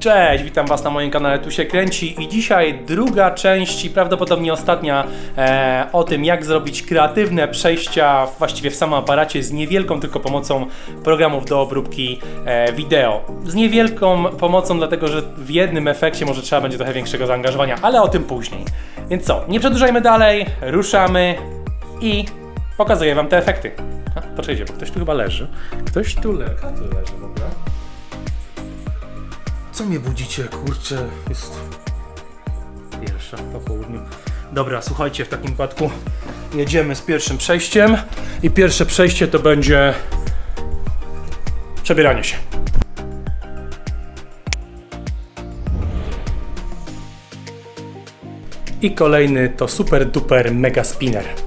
Cześć, witam Was na moim kanale Tu się kręci i dzisiaj druga część i prawdopodobnie ostatnia e, o tym jak zrobić kreatywne przejścia właściwie w samym aparacie z niewielką tylko pomocą programów do obróbki e, wideo. Z niewielką pomocą dlatego, że w jednym efekcie może trzeba będzie trochę większego zaangażowania, ale o tym później. Więc co, nie przedłużajmy dalej, ruszamy i pokazuję Wam te efekty. A, poczekajcie, bo ktoś tu chyba leży. Ktoś tu, le Kto tu leży w ogóle. Co mnie budzicie, kurczę? Jest pierwsza po południu. Dobra, słuchajcie, w takim wypadku jedziemy z pierwszym przejściem i pierwsze przejście to będzie przebieranie się. I kolejny to super duper mega spinner.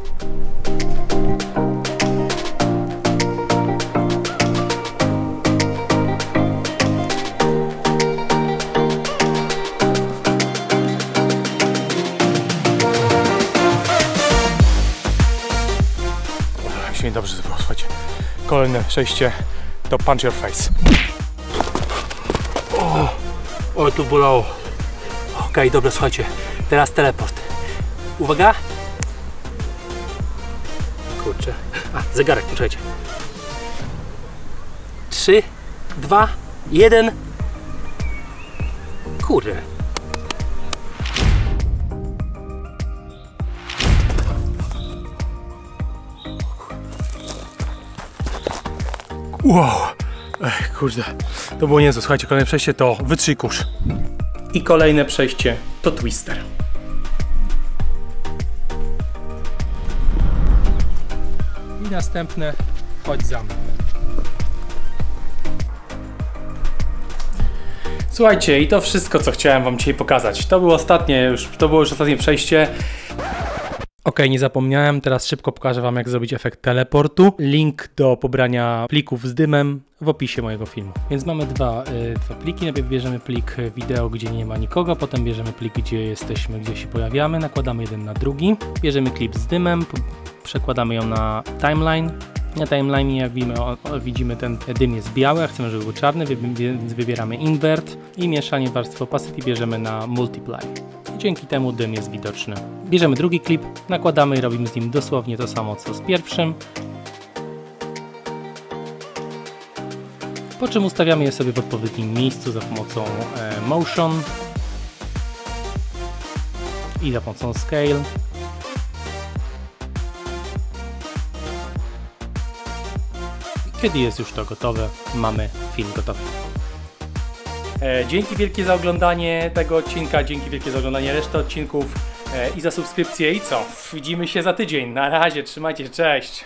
Dobrze zrobiło, słuchajcie. Kolejne przejście to punch your face. O, o tu bolało. Okej, dobra, słuchajcie. Teraz teleport. Uwaga. Kurczę. A, zegarek, poczekajcie. Trzy, dwa, jeden. Kurde. Wow. Ech, kurde. To było niezłe. Słuchajcie, kolejne przejście to wytrzyj kurz. I kolejne przejście to twister. I następne chodź za mną. Słuchajcie, i to wszystko, co chciałem wam dzisiaj pokazać. To było ostatnie już, to było już ostatnie przejście. Ok, nie zapomniałem, teraz szybko pokażę Wam, jak zrobić efekt teleportu. Link do pobrania plików z dymem w opisie mojego filmu. Więc mamy dwa, y, dwa pliki. Najpierw bierzemy plik wideo, gdzie nie ma nikogo, potem bierzemy plik, gdzie jesteśmy, gdzie się pojawiamy, nakładamy jeden na drugi. Bierzemy klip z dymem, przekładamy ją na timeline. Na timeline, jak widzimy, o, o, widzimy, ten dym jest biały, a chcemy, żeby był czarny, więc wybieramy invert i mieszanie warstwy opacity bierzemy na multiply. Dzięki temu dym jest widoczny. Bierzemy drugi klip, nakładamy i robimy z nim dosłownie to samo co z pierwszym. Po czym ustawiamy je sobie w odpowiednim miejscu za pomocą e, motion i za pomocą scale. Kiedy jest już to gotowe, mamy film gotowy. E, Dzięki wielkie za oglądanie tego odcinka, dzięki wielkie za oglądanie reszty odcinków e, i za subskrypcję i co? Widzimy się za tydzień. Na razie, trzymajcie się, cześć!